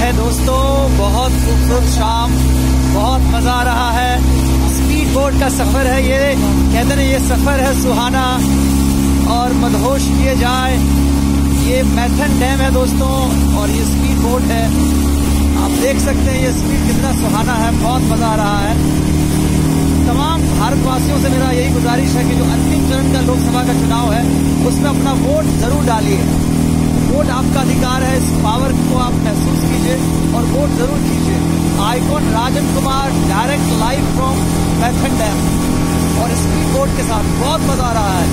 है दोस्तों, बहुत खूबसूरत शाम, बहुत मज़ा आ रहा है। स्पीड बोट का सफ़र है ये, कहते हैं ये सफ़र है सुहाना और मदहोश किए जाए। ये मैथन डैम है दोस्तों और ये स्पीड बोट है। आप देख सकते हैं ये स्पीड कितना सुहाना है, बहुत मज़ा आ रहा है। तमाम भारतवासियों से मेरा यही गुजारिश है कि जो अंतिम चरण का लोकसभा का चुनाव है, उसमें अपना वोट ज़रूर डालिए। वोट आपका अधिकार है, इस पावर को आप वोट ज़रूर कीजिए। Icon Rajan Kumar direct live from Maithon dam. और स्पीड बोर्ड के साथ बहुत मज़ा आ रहा है।